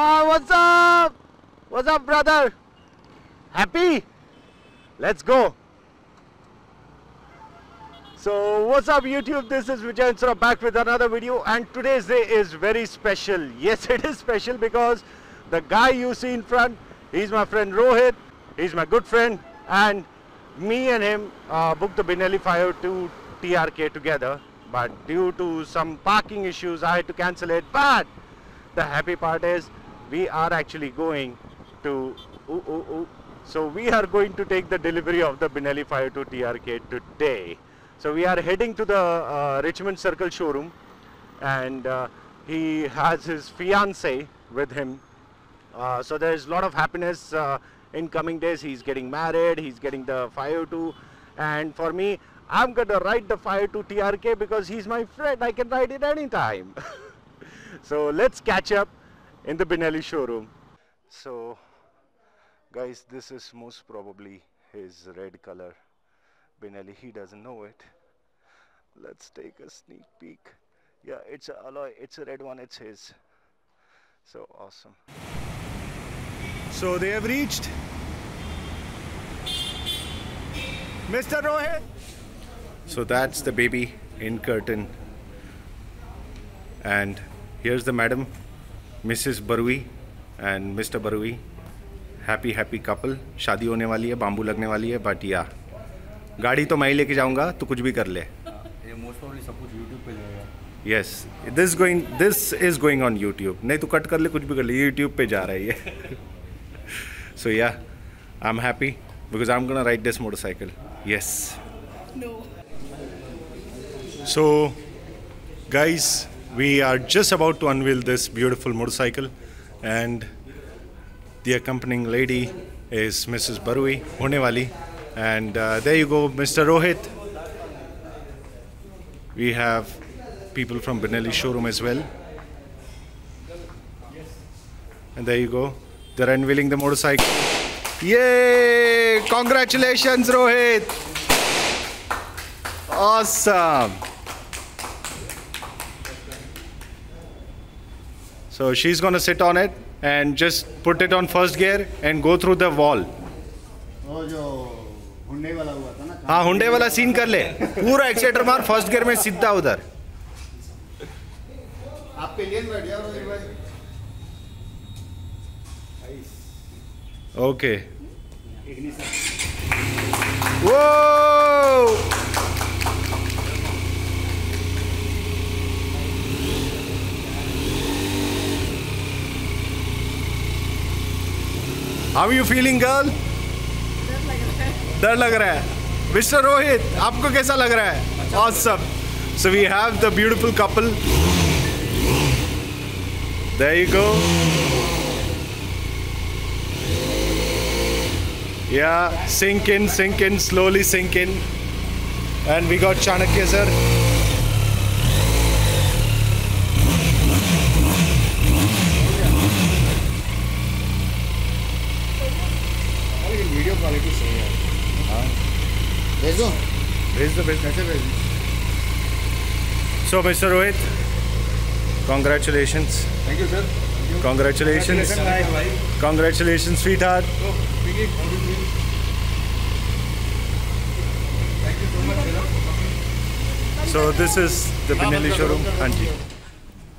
Ah, what's up? What's up, brother? Happy? Let's go. So, what's up, YouTube? This is Vijay back with another video, and today's day is very special. Yes, it is special because the guy you see in front, he's my friend Rohit. He's my good friend, and me and him uh, booked the Benelli 502 TRK together. But due to some parking issues, I had to cancel it. But the happy part is we are actually going to ooh, ooh, ooh. so we are going to take the delivery of the Benelli 502 TRK today. So we are heading to the uh, Richmond Circle showroom and uh, he has his fiance with him. Uh, so there's a lot of happiness uh, in coming days. He's getting married he's getting the 502 and for me I'm gonna ride the 502 TRK because he's my friend. I can ride it anytime. So let's catch up in the Benelli showroom. So, guys, this is most probably his red color Benelli. He doesn't know it. Let's take a sneak peek. Yeah, it's a alloy. It's a red one. It's his. So awesome. So they have reached. Mr. Rohit. So that's the baby in curtain. And here's the madam Mrs Barui and Mr Barui happy happy couple शादी होने वाली है bamboo लगने वाली है but या गाड़ी तो मैं ही लेके जाऊँगा तो कुछ भी कर ले। ये मोस्ट प्रॉब्ली सब कुछ यूट्यूब पे जाएगा। Yes this going this is going on YouTube नहीं तो कट कर ले कुछ भी कर ले यूट्यूब पे जा रहा है। ये so yeah I am happy because I am gonna ride this motorcycle yes so guys we are just about to unveil this beautiful motorcycle and the accompanying lady is Mrs. Barui Honewali. And uh, there you go Mr. Rohit. We have people from Benelli showroom as well. And there you go they're unveiling the motorcycle. Yay! Congratulations Rohit. Awesome So she's going to sit on it and just put it on first gear and go through the wall. वो जो हुंडे वाला हुआ था ना हाँ हुंडे वाला scene कर ले पूरा एक्सीटर मार फ़र्स्ट गियर में सीधा उधर आप पिलियन बैठ जाओ रोहित भाई ओके वो हाउ यू फीलिंग गर्ल डर लग रहा है। मिस्टर रोहित आपको कैसा लग रहा है? Awesome so we have the beautiful couple there you go Yeah, sink in, sink in, slowly sink in. And we got Chanakya sir. हाँ। भेज। दो भेज दो। भेज कैसे भेज? So Mr Rohit congratulation thank you sir congratulation congratulation sweetheart so this is the Pinelli showroom हाँ जी।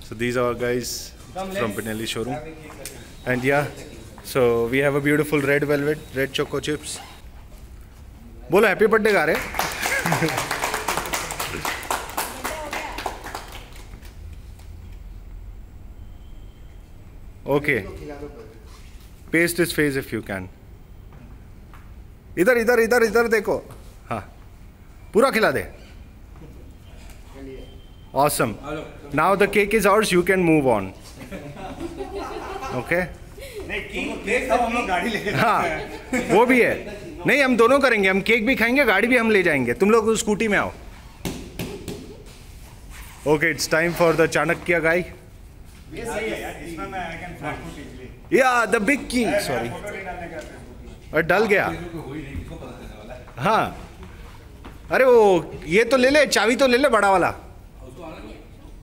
So these our guys from Pinelli showroom and yeah so we have a beautiful red velvet, red choco chips. बोलो happy birthday गा रहे okay paste is face if you can इधर इधर इधर इधर देखो हाँ पूरा खिला दे awesome now the cake is ours you can move on Okay हाँ वो भी है। नहीं हम दोनों करेंगे हम केक भी खाएँगे गाड़ी भी हम ले जाएँगे। तुम लोग स्कूटी में आओ। Okay it's time for the Chanakya guy yeah the big की सॉरी और डल गया। हाँ। अरे वो ये तो ले ले चाबी तो ले ले बड़ा वाला।